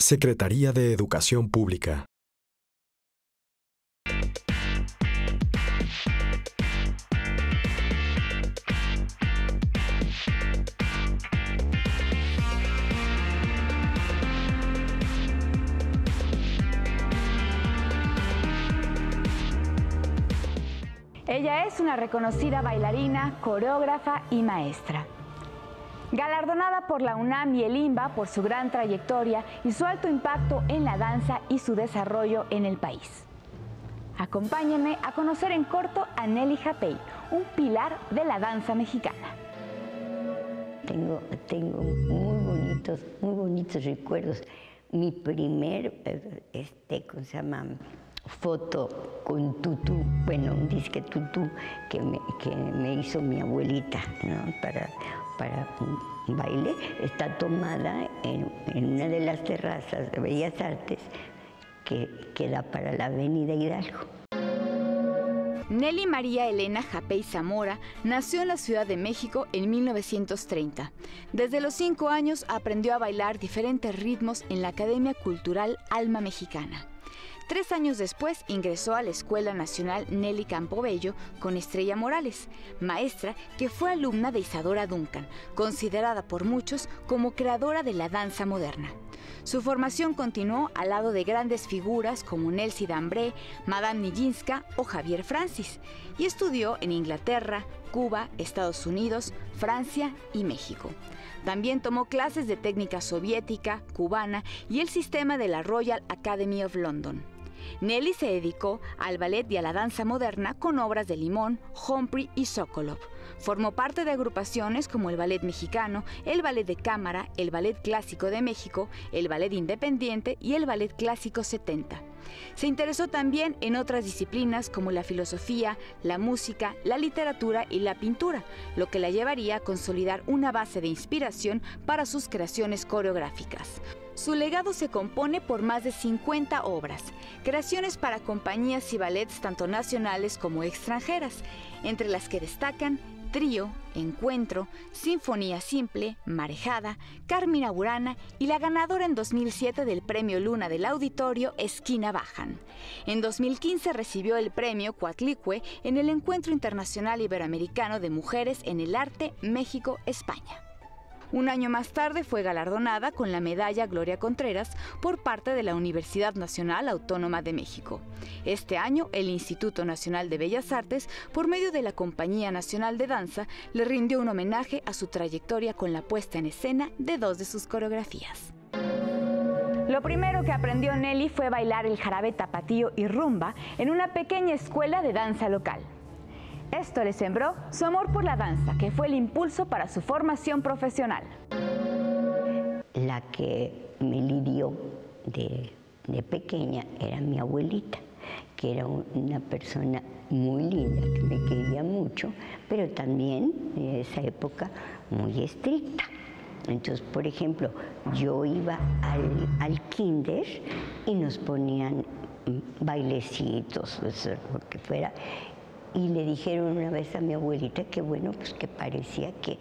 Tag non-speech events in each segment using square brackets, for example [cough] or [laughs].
Secretaría de Educación Pública. Ella es una reconocida bailarina, coreógrafa y maestra. Galardonada por la UNAM y el IMBA por su gran trayectoria y su alto impacto en la danza y su desarrollo en el país. Acompáñenme a conocer en corto a Nelly Japey, un pilar de la danza mexicana. Tengo, tengo muy bonitos, muy bonitos recuerdos. Mi primer, este, ¿cómo se llama? foto con tutú, bueno, un disque tutú que me, que me hizo mi abuelita ¿no? para, para un baile, está tomada en, una de las terrazas de Bellas Artes que queda para la Avenida Hidalgo. Nelly María Elena Japey Zamora nació en la Ciudad de México en 1930. Desde los cinco años aprendió a bailar diferentes ritmos en la Academia Cultural Alma Mexicana. Tres años después ingresó a la Escuela Nacional Nelly Campobello con Estrella Morales, maestra que fue alumna de Isadora Duncan, considerada por muchos como creadora de la danza moderna. Su formación continuó al lado de grandes figuras como Nelsie Dambré, Madame Nijinska o Javier Francis, y estudió en Inglaterra, Cuba, Estados Unidos, Francia y México. También tomó clases de técnica soviética, cubana y el sistema de la Royal Academy of London. Nelly se dedicó al ballet y a la danza moderna con obras de Limón, Humphrey y Sokolov. Formó parte de agrupaciones como el Ballet Mexicano, el Ballet de Cámara, el Ballet Clásico de México, el Ballet Independiente y el Ballet Clásico 70. Se interesó también en otras disciplinas como la filosofía, la música, la literatura y la pintura, lo que la llevaría a consolidar una base de inspiración para sus creaciones coreográficas. Su legado se compone por más de 50 obras, creaciones para compañías y ballets tanto nacionales como extranjeras, entre las que destacan Trío, Encuentro, Sinfonía Simple, Marejada, Carmina Burana y la ganadora en 2007 del Premio Luna del Auditorio Esquina Bajan. En 2015 recibió el Premio Coatlicue en el Encuentro Internacional Iberoamericano de Mujeres en el Arte México-España. Un año más tarde fue galardonada con la medalla Gloria Contreras por parte de la Universidad Nacional Autónoma de México. Este año, el Instituto Nacional de Bellas Artes, por medio de la Compañía Nacional de Danza, le rindió un homenaje a su trayectoria con la puesta en escena de dos de sus coreografías. Lo primero que aprendió Nelly fue bailar el jarabe tapatío y rumba en una pequeña escuela de danza local. Esto le sembró su amor por la danza, que fue el impulso para su formación profesional. La que me lidió de, pequeña era mi abuelita, que era una persona muy linda, que me quería mucho, pero también en esa época muy estricta. Entonces, por ejemplo, yo iba al, al kinder y nos ponían bailecitos, lo que fuera, y le dijeron una vez a mi abuelita que bueno, pues que parecía que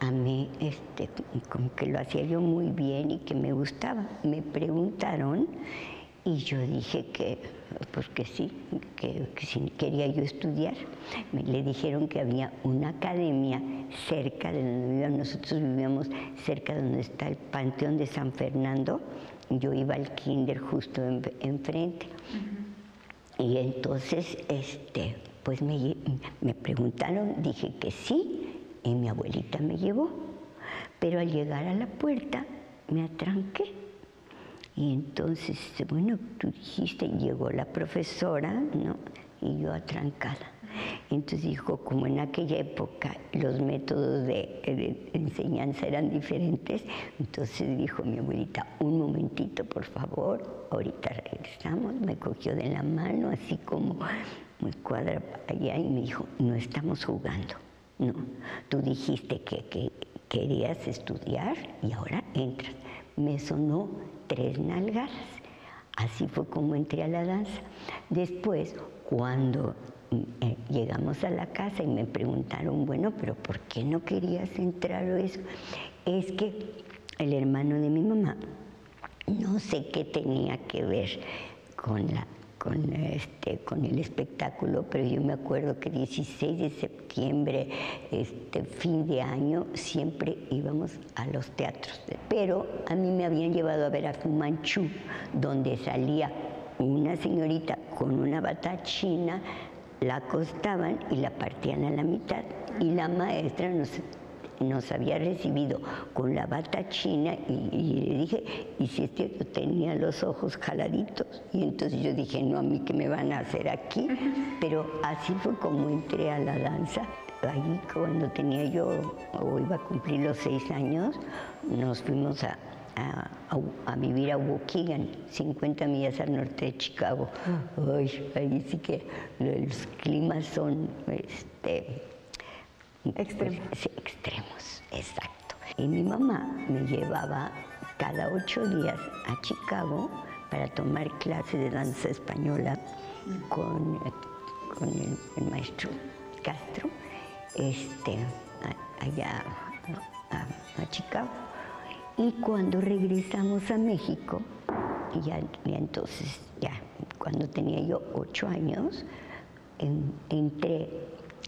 a mí este, como que lo hacía yo muy bien y que me gustaba. Me preguntaron y yo dije que, pues que sí, que, que quería yo estudiar. Me, le dijeron que había una academia cerca de donde vivíamos, nosotros vivíamos cerca de donde está el Panteón de San Fernando. Yo iba al kinder justo enfrente. Y entonces, este, pues me, preguntaron, dije que sí, y mi abuelita me llevó. Pero al llegar a la puerta me atranqué. Y entonces, bueno, tú dijiste, llegó la profesora, ¿no? Y yo atrancada. Entonces dijo, como en aquella época los métodos de, enseñanza eran diferentes, entonces dijo mi abuelita, un momentito por favor, ahorita regresamos, me cogió de la mano así como muy cuadra allá y me dijo, no estamos jugando, no, tú dijiste que, que querías estudiar y ahora entras. Me sonó tres nalgadas. Así fue como entré a la danza. Después, cuando eh, llegamos a la casa y me preguntaron, bueno, pero ¿por qué no querías entrar o eso? Es que el hermano de mi mamá No sé qué tenía que ver con la con, este, con el espectáculo, pero yo me acuerdo que 16 de septiembre, este, fin de año, siempre íbamos a los teatros. Pero a mí me habían llevado a ver a Fumanchu, donde salía una señorita con una bata china, la acostaban y la partían a la mitad. Y la maestra nos nos había recibido con la bata china y, le dije, y si este tenía los ojos jaladitos. Y entonces yo dije, no, a mí qué me van a hacer aquí. Pero así fue como entré a la danza. Ahí cuando tenía yo, o iba a cumplir los seis años, nos fuimos a, a, vivir a Waukegan, 50 millas al norte de Chicago. Ay, ahí sí que los climas son este, Extremos. Sí, extremos, exacto. Y mi mamá me llevaba cada ocho días a Chicago para tomar clases de danza española con, el, maestro Castro, este, allá a, Chicago. Y cuando regresamos a México, ya, entonces, ya cuando tenía yo ocho años, entré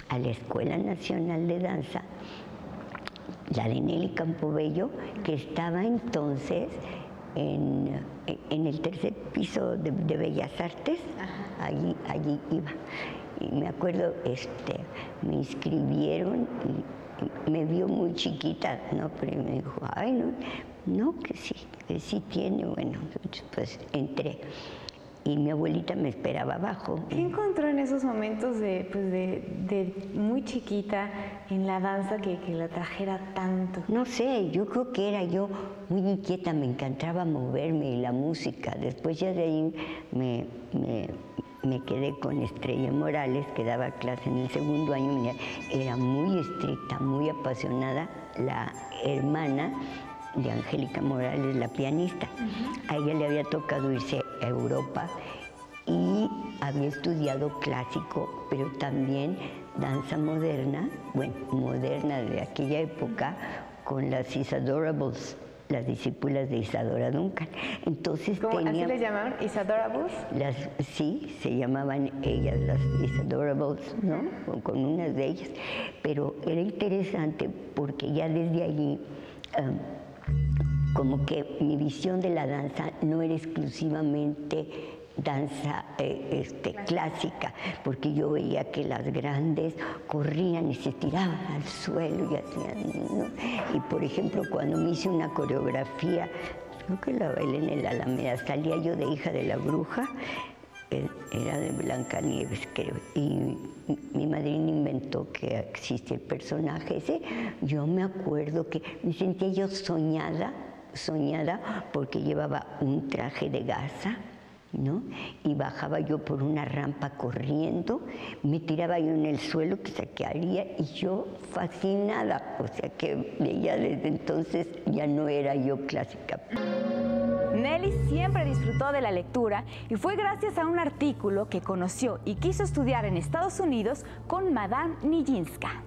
a la Escuela Nacional de Danza, la de Nelly Campobello, que estaba entonces en, el tercer piso de, Bellas Artes, allí, allí iba. Y me acuerdo, este, me inscribieron y me vio muy chiquita, ¿no? Pero me dijo, ay, no, no, que sí, que sí tiene, bueno, pues entré y mi abuelita me esperaba abajo. ¿Qué encontró en esos momentos de, pues de, muy chiquita en la danza que, que, la trajera tanto? No sé, yo creo que era yo muy inquieta, me encantaba moverme y la música. Después ya de ahí me, me, me quedé con Estrella Morales, que daba clase en el segundo año, era muy estricta, muy apasionada, la hermana de Angélica Morales, la pianista. A ella le había tocado irse Europa y había estudiado clásico, pero también danza moderna, bueno, moderna de aquella época, con las Isadorables, las discípulas de Isadora Duncan. Entonces ¿Cómo, ¿Así les llamaban? ¿Isadorables? Las, sí, se llamaban ellas las Isadorables, ¿no? Con, unas de ellas. Pero era interesante porque ya desde allí... Um, como que mi visión de la danza no era exclusivamente danza eh, este, clásica, porque yo veía que las grandes corrían y se tiraban al suelo y hacían, Y por ejemplo, cuando me hice una coreografía, creo que la bailé en el Alameda, salía yo de hija de la bruja, eh, era de Blancanieves, creo, y mi madrina inventó que existe el personaje ese. Yo me acuerdo que me sentía yo soñada soñada porque llevaba un traje de gasa, ¿no? Y bajaba yo por una rampa corriendo, me tiraba yo en el suelo que se caería y yo fascinada, o sea que ella desde entonces ya no era yo clásica. Nelly siempre disfrutó de la lectura y fue gracias a un artículo que conoció y quiso estudiar en Estados Unidos con Madame Nijinská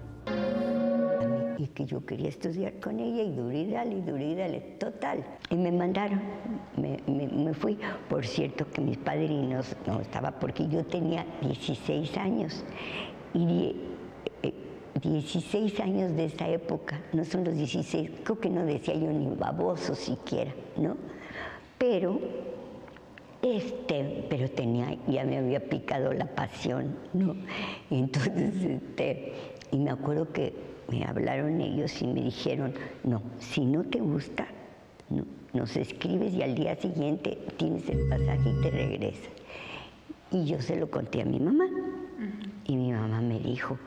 y que yo quería estudiar con ella y duridale y duridale, total. Y me mandaron, me, fui. Por cierto que mis padrinos no estaba porque yo tenía 16 años y 16 eh, años de esa época, no son los 16, creo que no decía yo ni baboso siquiera, ¿no? Pero este, pero tenía, ya me había picado la pasión, ¿no? Y entonces, este, y me acuerdo que me hablaron ellos y me dijeron, no, si no te gusta, no, nos escribes y al día siguiente tienes el pasaje y te regresas. Y yo se lo conté a mi mamá. Y mi mamá me dijo,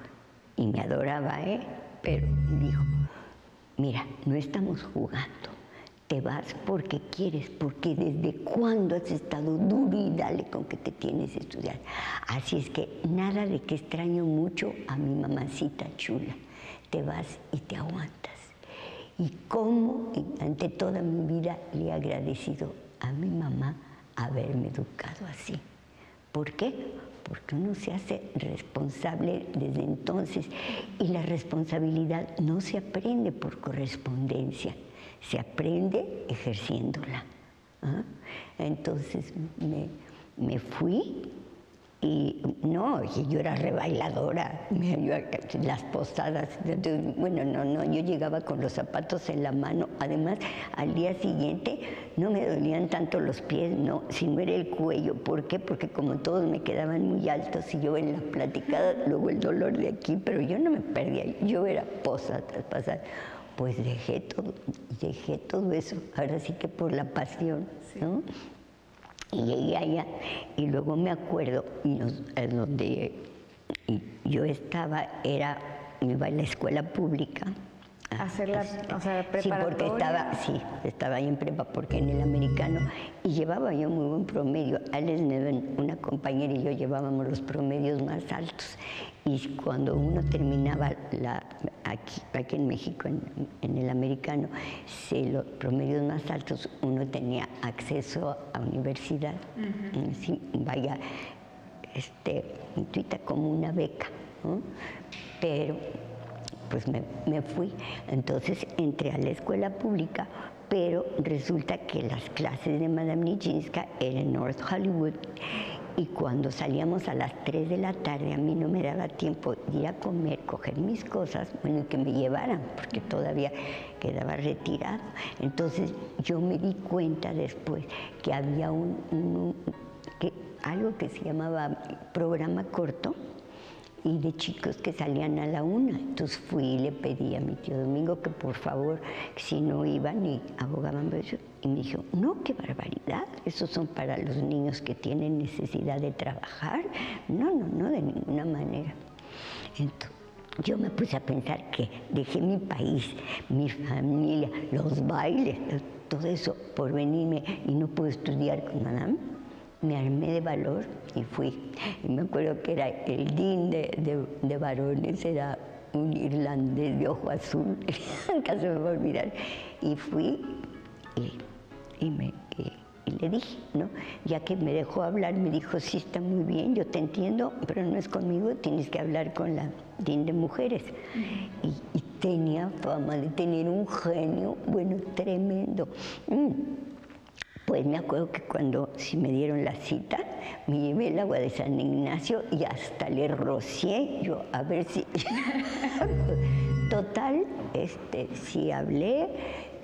y me adoraba, ¿eh? Pero dijo, mira, no estamos jugando. Te vas porque quieres, porque desde cuándo has estado duro y dale con que te tienes que estudiar. Así es que nada de que extraño mucho a mi mamacita chula te vas y te aguantas. Y cómo ante toda mi vida le he agradecido a mi mamá haberme educado así. ¿Por qué? Porque uno se hace responsable desde entonces y la responsabilidad no se aprende por correspondencia, se aprende ejerciéndola. ¿ah? Entonces me, me fui y no, yo era rebailadora, las posadas, bueno, no, no, yo llegaba con los zapatos en la mano, además al día siguiente no me dolían tanto los pies, no, sino era el cuello, ¿por qué? Porque como todos me quedaban muy altos y yo en la platicada, luego el dolor de aquí, pero yo no me perdía, yo era posa tras pues dejé todo, dejé todo eso, ahora sí que por la pasión, ¿no? Y llegué allá y luego me acuerdo, en donde yo estaba, era, iba a la escuela pública. Hacer la, o sea, Sí, porque estaba, sí, estaba ahí en prepa, porque en el americano, y llevaba yo muy buen promedio. Alex Neven, una compañera y yo llevábamos los promedios más altos. Y cuando uno terminaba la, aquí, aquí en México, en, el americano, si los promedios más altos, uno tenía acceso a universidad. vaya, este, como una beca. Pero pues me, me, fui. Entonces entré a la escuela pública, pero resulta que las clases de Madame Nijinsky eran en North Hollywood y cuando salíamos a las 3 de la tarde, a mí no me daba tiempo de ir a comer, coger mis cosas, bueno, que me llevaran, porque todavía quedaba retirado. Entonces yo me di cuenta después que había un, que, algo que se llamaba programa corto, y de chicos que salían a la una. Entonces fui y le pedí a mi tío Domingo que por favor, si no iban y abogaban por eso. Y me dijo, no, qué barbaridad, esos son para los niños que tienen necesidad de trabajar. No, no, no, de ninguna manera. Entonces, yo me puse a pensar que dejé mi país, mi familia, los bailes, todo eso por venirme y no pude estudiar con Madame me armé de valor y fui. Y me acuerdo que era el dean de, varones, era un irlandés de ojo azul, [laughs] nunca se me va a olvidar. Y fui y, me, le dije, ¿no? Ya que me dejó hablar, me dijo, sí, está muy bien, yo te entiendo, pero no es conmigo, tienes que hablar con la DIN de mujeres. Y, tenía fama de tener un genio, bueno, tremendo. Mm. Pues me acuerdo que cuando si me dieron la cita, me llevé el agua de San Ignacio y hasta le rocié yo a ver si. [laughs] Total, este, sí hablé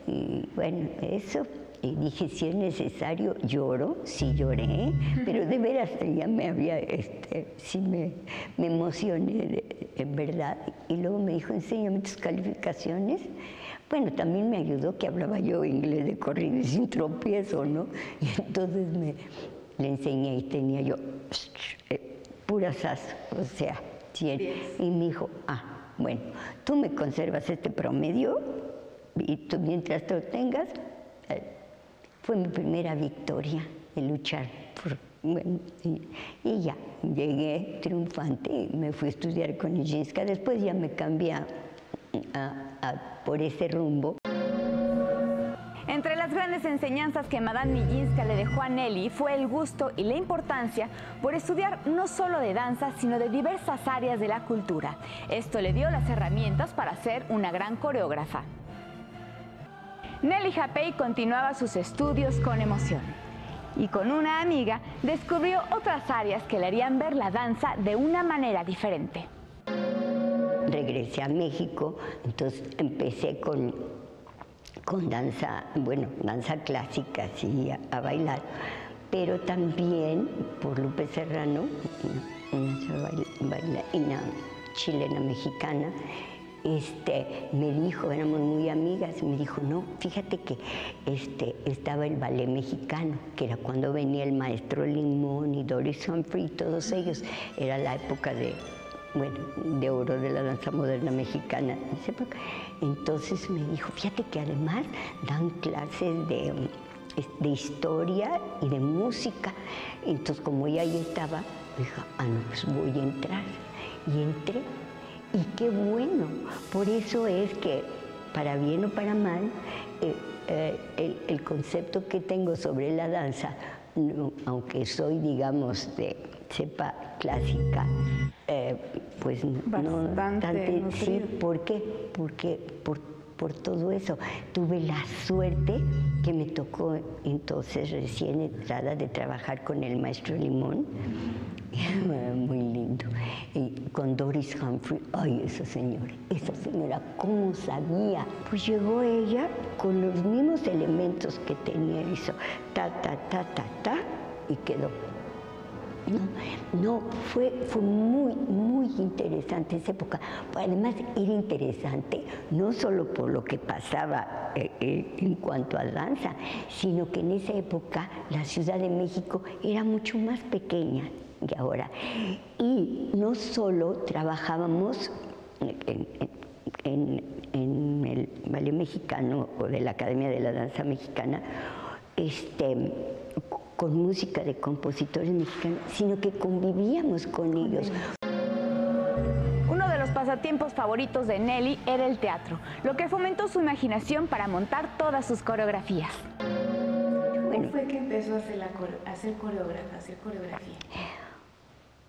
y bueno, eso. Y dije, si es necesario, lloro, sí lloré, pero de veras ya me había, este, sí me, me emocioné, en verdad. Y luego me dijo, enséñame tus calificaciones. Bueno, también me ayudó que hablaba yo inglés de corrido y sin tropiezo, ¿no? Y entonces me le enseñé y tenía yo eh, puras as, o sea, 100. Y me dijo, ah, bueno, tú me conservas este promedio y tú mientras tú lo tengas, eh, fue mi primera victoria de luchar por bueno, y, ya, llegué triunfante y me fui a estudiar con Nijinsky. Después ya me cambié por ese rumbo. Entre las grandes enseñanzas que Madame Nijinsky le dejó a Nelly fue el gusto y la importancia por estudiar no solo de danza, sino de diversas áreas de la cultura. Esto le dio las herramientas para ser una gran coreógrafa. Nelly Japey continuaba sus estudios con emoción y con una amiga descubrió otras áreas que le harían ver la danza de una manera diferente regresé a México, entonces empecé con, con danza, bueno, danza clásica, sí, a, bailar, pero también por Lupe Serrano, una, bailarina chilena mexicana, este, me dijo, éramos muy amigas, me dijo, no, fíjate que este, estaba el ballet mexicano, que era cuando venía el maestro Limón y Doris Humphrey, todos ellos, era la época de bueno, de oro de la danza moderna mexicana Entonces me dijo, fíjate que además dan clases de, de historia y de música. Entonces como ella ahí estaba, me dijo, ah, no, pues voy a entrar. Y entré. Y qué bueno. Por eso es que, para bien o para mal, eh, eh, el concepto que tengo sobre la danza, aunque soy, digamos, de cepa clásica, eh, pues no Bastante sí, ¿por qué? Porque por, por todo eso. Tuve la suerte que me tocó entonces recién entrada de trabajar con el maestro Limón, [laughs] muy lindo, y con Doris Humphrey, ay, esa señora, esa señora, ¿cómo sabía? Pues llegó ella con los mismos elementos que tenía, hizo ta, ta, ta, ta, ta, y quedó no, fue, fue muy, muy interesante esa época. Además, era interesante no solo por lo que pasaba eh, eh, en cuanto a danza, sino que en esa época la Ciudad de México era mucho más pequeña que ahora. Y no solo trabajábamos en, en el Ballet Mexicano o de la Academia de la Danza Mexicana, este, con música de compositores mexicanos, sino que convivíamos con ellos. Uno de los pasatiempos favoritos de Nelly era el teatro, lo que fomentó su imaginación para montar todas sus coreografías. ¿Cómo fue que empezó a hacer, la, hacer coreografía?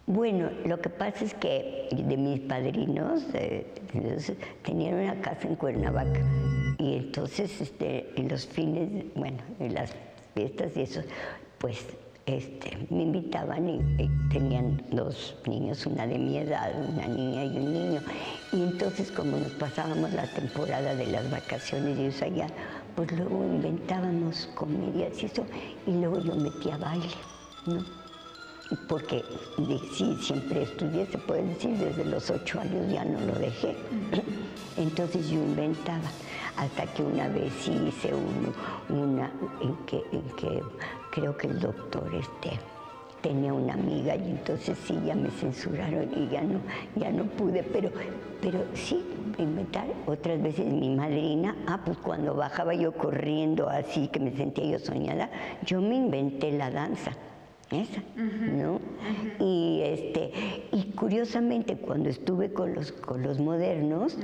Bueno, lo que pasa es que de mis padrinos tenían una casa en Cuernavaca y entonces este, en los fines, bueno, en las fiestas y eso, pues este, me invitaban y, tenían dos niños, una de mi edad, una niña y un niño. Y entonces como nos pasábamos la temporada de las vacaciones y eso allá, pues luego inventábamos comedias y eso, y luego yo metía baile, ¿no? Porque sí, siempre estudié, se puede decir, desde los ocho años ya no lo dejé. Entonces yo inventaba hasta que una vez sí hice una en que, creo que el doctor este, tenía una amiga y entonces sí ya me censuraron y ya no, ya no pude, pero, pero sí, inventar. Otras veces mi madrina, ah, pues cuando bajaba yo corriendo así, que me sentía yo soñada, yo me inventé la danza esa, ¿no? Y este, y curiosamente cuando estuve con los, con los modernos,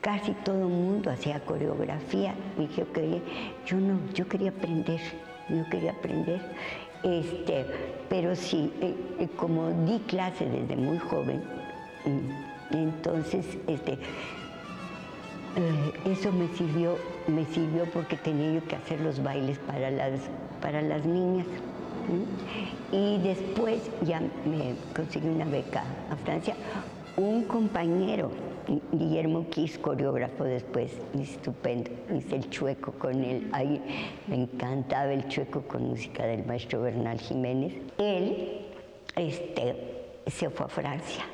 casi todo el mundo hacía coreografía. Y dije, yo no, yo quería aprender, yo quería aprender. Este, pero sí, eh, eh, como di clase desde muy joven, mm, entonces este, eh, eso me sirvió, me sirvió porque tenía yo que hacer los bailes para las, para las niñas. Y después ya me conseguí una beca a Francia. Un compañero, Guillermo Kiss, coreógrafo después, estupendo, hice el chueco con él. Ahí me encantaba el chueco con música del maestro Bernal Jiménez. Él este, se fue a Francia.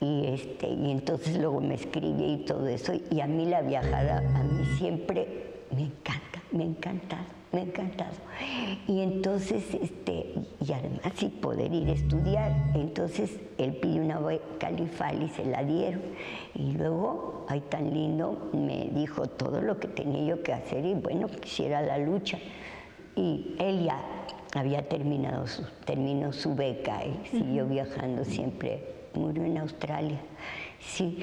Y, este, y entonces luego me escribí y todo eso. Y a mí la viajada, a mí siempre me encanta, me ha encantado me ha encantado. Y entonces, este, y además sí poder ir a estudiar. Entonces él pidió una beca y se la dieron. Y luego, ay tan lindo, me dijo todo lo que tenía yo que hacer y bueno, quisiera la lucha. Y él ya había terminado su, terminó su beca y siguió viajando siempre. Murió en Australia. Sí.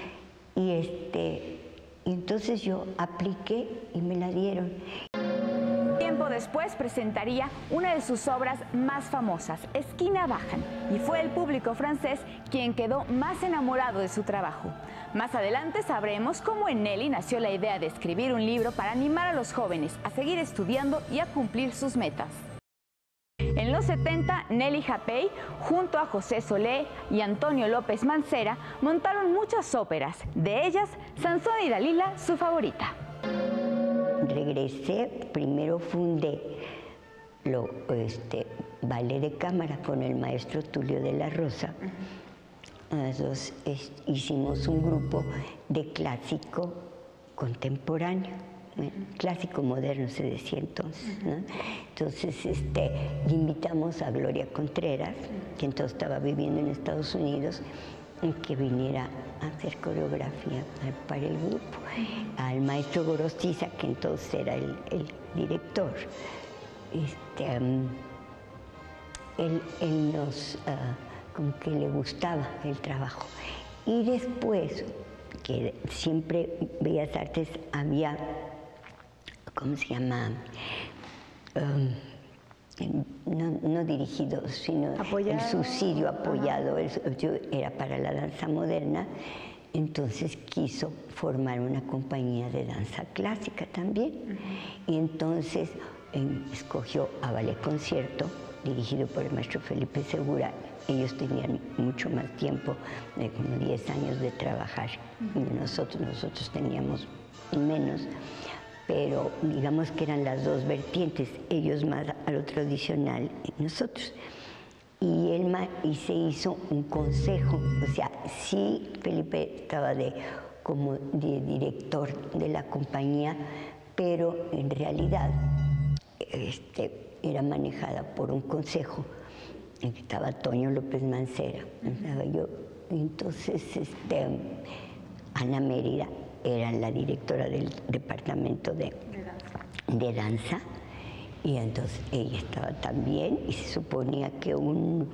Y este, y entonces yo apliqué y me la dieron después presentaría una de sus obras más famosas, Esquina Bajan, y fue el público francés quien quedó más enamorado de su trabajo. Más adelante sabremos cómo en Nelly nació la idea de escribir un libro para animar a los jóvenes a seguir estudiando y a cumplir sus metas. En los 70, Nelly Japey, junto a José Solé y Antonio López Mancera, montaron muchas óperas, de ellas Sansón y Dalila, su favorita regresé, primero fundé lo, este, ballet de cámara con el maestro Tulio de la Rosa. Nosotros hicimos un grupo de clásico contemporáneo, clásico moderno se decía entonces. Entonces este, invitamos a Gloria Contreras, que entonces estaba viviendo en Estados Unidos, que viniera a hacer coreografía para el grupo, al maestro Gorostiza, que entonces era el, director. Este, él, nos, ah, como que le gustaba el trabajo. Y después, que siempre Bellas Artes había, ¿cómo se llama? No, dirigido, sino el subsidio apoyado, era para la danza moderna, entonces quiso formar una compañía de danza clásica también. Y entonces escogió a Ballet Concierto, dirigido por el maestro Felipe Segura. Ellos tenían mucho más tiempo, de como 10 años de trabajar. Y nosotros, nosotros teníamos menos pero digamos que eran las dos vertientes, ellos más a lo tradicional y nosotros. Y, él, y se hizo un consejo, o sea, sí Felipe estaba de, como de director de la compañía, pero en realidad este, era manejada por un consejo. Estaba Toño López Mancera, yo. Entonces, este, Ana Mérida era la directora del departamento de, de, danza. y entonces ella estaba también y se suponía que un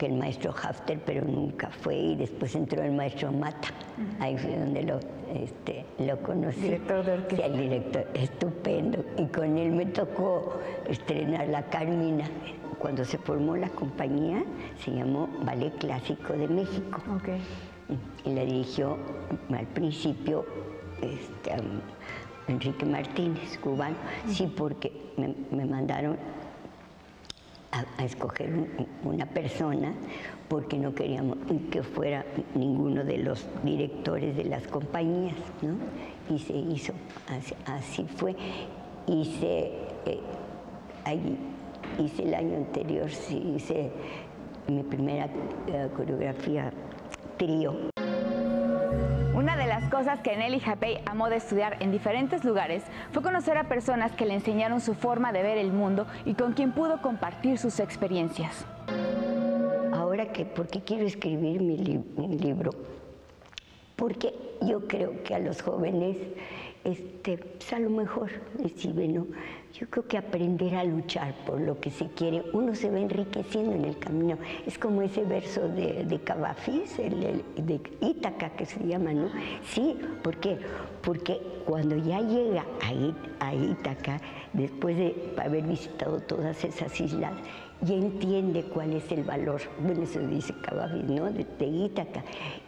que el maestro Hafter, pero nunca fue y después entró el maestro Mata, ahí fue donde lo, este, lo conocí. Director de orquesta. Sí, el director, estupendo. Y con él me tocó estrenar la Carmina. Cuando se formó la compañía, se llamó Ballet Clásico de México. Okay. Y la dirigió al principio este, Enrique Martínez, cubano, sí, porque me, mandaron a, escoger una persona porque no queríamos que fuera ninguno de los directores de las compañías, ¿no? Y se hizo, así, fue. Hice, eh, ahí, hice el año anterior, sí, hice mi primera eh, coreografía trío cosas que Nelly Japey amó de estudiar en diferentes lugares fue conocer a personas que le enseñaron su forma de ver el mundo y con quien pudo compartir sus experiencias. Ahora que, ¿por qué quiero escribir mi, libro? Porque yo creo que a los jóvenes, este, pues a lo mejor. Yo creo que aprender a luchar por lo que se quiere, uno se va enriqueciendo en el camino. Es como ese verso de, de el, de Ítaca que se llama, ¿no? Sí, ¿por qué? Porque cuando ya llega a, a Ítaca, después de haber visitado todas esas islas, ya entiende cuál es el valor, bueno, eso dice Cavafis, ¿no? De, de Ítaca.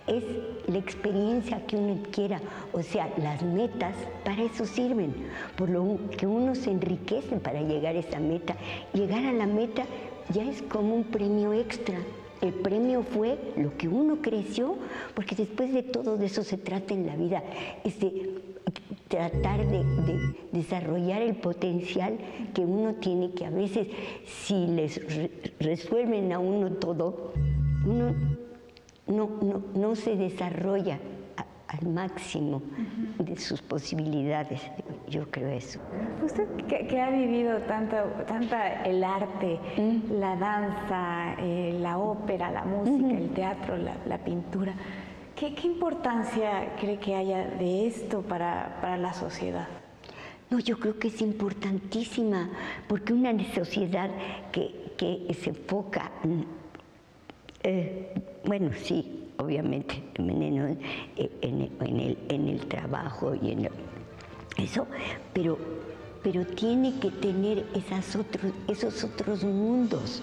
Es la experiencia que uno quiera, o sea, las metas para eso sirven, por lo que uno se enriquece para llegar a esa meta. Llegar a la meta ya es como un premio extra. El premio fue lo que uno creció, porque después de todo de eso se trata en la vida, es de tratar de, desarrollar el potencial que uno tiene, que a veces si les resuelven a uno todo, uno no, no, no se desarrolla al máximo de sus posibilidades. Yo creo eso. Usted que, ha vivido tanto, tanta el arte, mm. la danza, eh, la ópera, la música, el teatro, la, pintura, ¿qué, importancia cree que haya de esto para, para la sociedad? No, yo creo que es importantísima, porque una sociedad que, que se enfoca, eh, bueno, sí, obviamente en, el, en el trabajo y en eso, pero, pero tiene que tener esas otros, esos otros mundos,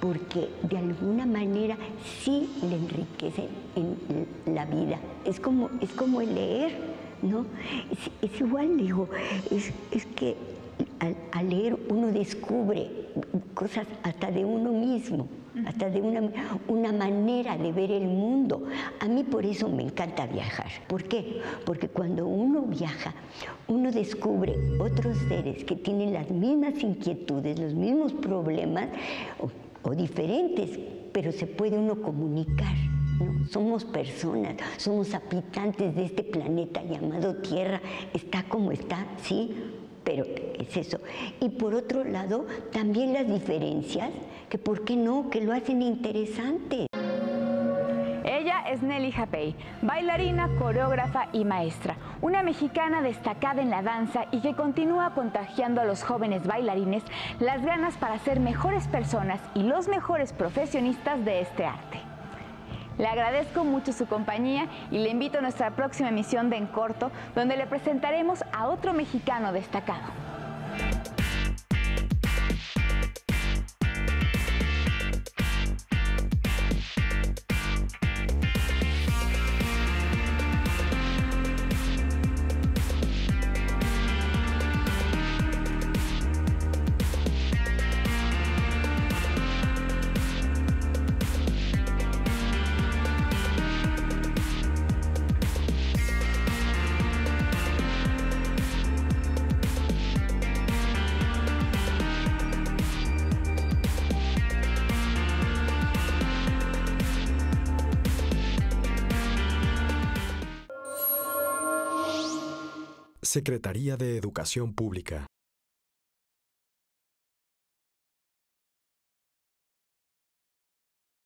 porque de alguna manera sí le enriquecen en la vida. Es como, es como el leer, ¿no? Es, igual, digo, es, es que al, leer uno descubre cosas hasta de uno mismo, hasta de una, una, manera de ver el mundo. A mí por eso me encanta viajar. ¿Por qué? Porque cuando uno viaja, uno descubre otros seres que tienen las mismas inquietudes, los mismos problemas o, diferentes, pero se puede uno comunicar. ¿no? Somos personas, somos habitantes de este planeta llamado Tierra, está como está, sí, pero es eso. Y por otro lado, también las diferencias, que por qué no, que lo hacen interesante. Es Nelly Japey, bailarina, coreógrafa y maestra, una mexicana destacada en la danza y que continúa contagiando a los jóvenes bailarines las ganas para ser mejores personas y los mejores profesionistas de este arte. Le agradezco mucho su compañía y le invito a nuestra próxima emisión de En Corto, donde le presentaremos a otro mexicano destacado. Secretaría de Educación Pública.